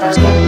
Just